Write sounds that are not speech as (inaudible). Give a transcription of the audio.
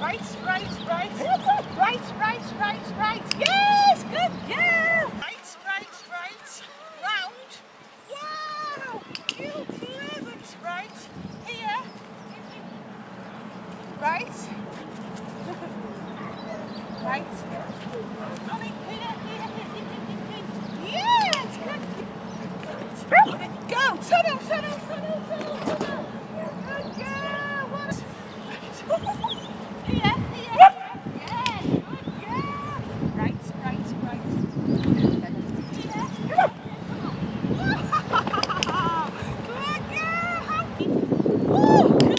right, right, right, right, right, right, right, yes! (laughs) (laughs) right? right? Ollie, (laughs) good.